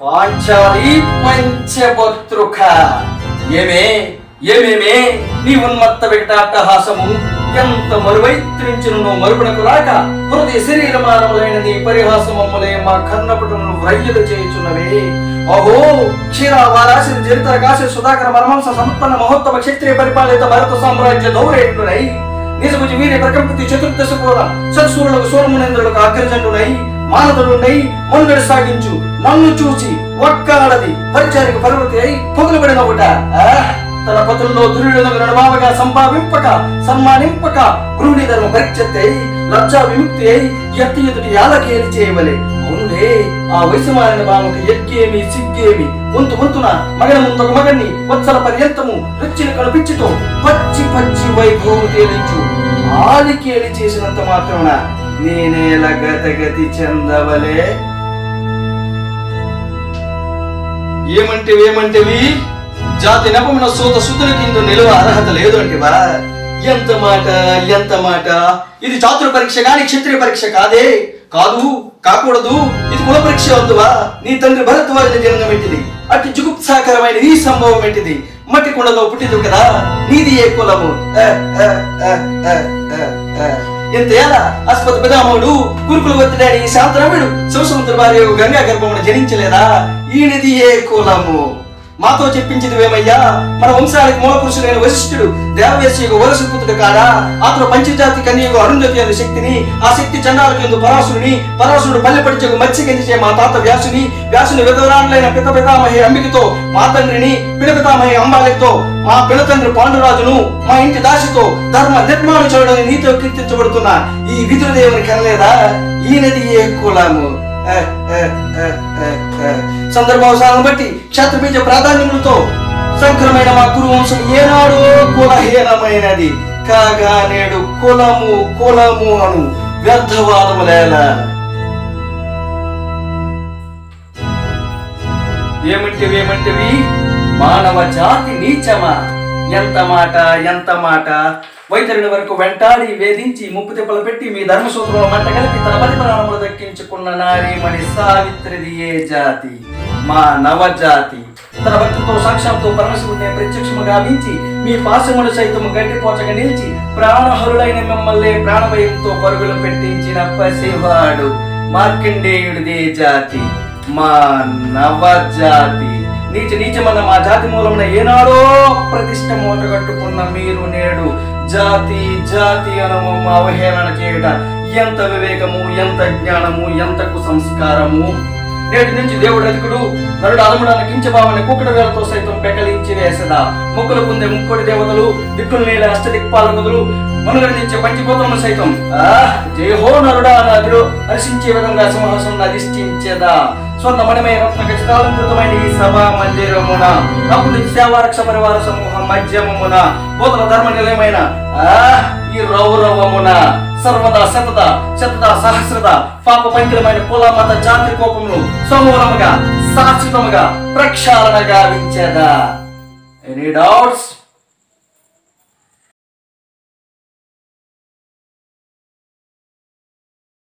పాంచాలి పంచభద్రుక ఏమే ఏమేమే నీ ఉన్మత్త వికటాట్టహాసము? ఎంత మరువైత్రించును మరుపునకు రాక హృదయ శరీర మానవులైన నీ పరిహాసమమ్మలే మా కన్నపటమును వ్రయ్యలు చేయుచున్నవే. అహో క్షీరావారాశి చరిత్ర కాశి సుధాకర మరమంస సంపన్న మహోత్తమ క్షత్రియ పరిపాలిత భారత సామ్రాజ్య దౌరేటునై నిజముజి వీరి ప్రకంపతి చతుర్దశ కూడా సత్సూరులకు సోమమునేంద్రులకు అగ్రజండునై మానవుడునై మనుగడ సాగించు. నన్ను చూసి ఒక్కడది పరిచారిక పర్వతి అయి పొగులుబడిన ఒకట. తన పతుల్లో దుర్యుడను నడవావగా సంభావింపక సన్మానింపక గృహిణి ధర్మ పరీక్షత్తై లజ్జా విముక్తి అయి ఎత్తి ఎదుటి యాలకేలి చేయవలే. అవునులే ఆ వయసు మారిన బామకు ఎక్కేమి సిగ్గేమి. వంతు వంతున మగన ముందొక మగన్ని వత్సల పర్యంతము రుచిని కనిపించుతో పచ్చి పచ్చి వైభవం తేలించు. ఆలికేలి చేసినంత మాత్రమున నేనేల గతగతి చెందవలే? ఏమంటేవి ఏమంటేవి? జాతి నపమున సూత సుతుల కింద నిలువ అర్హత లేదు అంటివా ఎంత మాట ఎంత మాట? ఇది జాతుల పరీక్ష కాని క్షత్రియ పరీక్ష కాదే. కాదు కాకూడదు. ఇది కుల పరీక్ష వద్దువా నీ తండ్రి భరద్వాజ జననం ఏంటిది? అటు జుగుప్సాకరమైన ఈ సంభవం ఏంటిది? మట్టి కుండలో పుట్టిదు కదా. నీది ఏ కులము? ఆ, ఆ, ఆ, ఆ, ఆ, ఆ. ఇంత ఎలా పితామహుడు గురుకుల శివసముద్ర భార్య గంగా గర్భమును జనించలేదా ఈయనది ఏ కులము మాతో చెప్పించింది ఏమయ్యా? మన వంశానికి మూల పురుషుడైన వశిష్ఠుడు దేవవేశ యొక్క వరసపుతుడు కాడా అతను పంచజాతి కన్యకు అరుంధతి అనే శక్తిని ఆ శక్తి చండాలకు ఎందు పరాశుని పరాశుడు పల్లె పడిచకు మత్స్యకించే మా తాత వ్యాసుని వ్యాసుని విధవరాండ్లైన పిత పితామహి అంబికతో మా తండ్రిని పిడ పితామహి అంబాలితో మా పినతండ్రి పాండురాజును మా ఇంటి దాసితో ధర్మ నిర్మాణం చేయడం నీతో కీర్తించబడుతున్న ఈ విదురదేవుని కనలేదా? ఈయనది ఏ కులము? ఆ, బట్టి క్షత్రబీజ ప్రాధాన్యములతో సంకరమైన మా గురు వంశం ఏనాడు కులహీనమైనది. కాగా నేడు కులము కులము అను వ్యర్థవాదములేల ఏమంటివి ఏమంటివి? మానవ జాతి నీచమా? ఎంత మాట ఎంత మాట? వైతరుని వరకు వెంటాడి వేధించి ముప్పు తిప్పలు పెట్టి మీ ధర్మసూత్రంలో మంట కలిపి తలపతి ప్రాణములు దక్కించుకున్న నారీమణి సావిత్రిది ఏ జాతి? మా నవజాతి. తన భక్తితో సాక్షాత్తు పరమశివుడిని ప్రత్యక్షముగా గావించి మీ పాశములు సైతం గట్టిపోచక నిలిచి ప్రాణహరులైన మిమ్మల్ని ప్రాణభయంతో పరుగులు పెట్టించిన పసివాడు మార్కండేయుడిదే జాతి? మా నవజాతి. నీచ నీచమన్న మా జాతి మూలమున ఏనాడో ప్రతిష్ట మూటగట్టుకున్న మీరు నేడు. జాతి జాతి అనము అవహేళన చేయుట. ఎంత వివేకము ఎంత జ్ఞానము ఎంత కుసంస్కారము? నేటి నుంచి దేవుడు అధికుడు నరుడు అలముడన్న కించబావని కుక్కడ వేలతో సైతం పెకలించి వేసదా. ముక్కులు పొందే ముక్కోడి దేవతలు దిక్కులు నీల అష్టదిక్పాలకులు మనుగడించే పంచిపోతములు సైతం. జయహో నరుడా నదుడు హర్షించే విధంగా సింహాసం అధిష్ఠించేదా. స్వర్ణ మణిమయ ఈ సభ మందిరమున అప్పుడు సేవారక్ష పరివార సమూహం మధ్యమమున బోధన ధర్మ నిలయమైన ఆ ఈ రౌరవమున సర్వదా శతద శతద సహస్రద పాప పంకిలమైన కుల మత జాతి కోపములు సమూలముగా శాశ్వతముగా ప్రక్షాళన గావించేదా ఎనీ డౌట్స్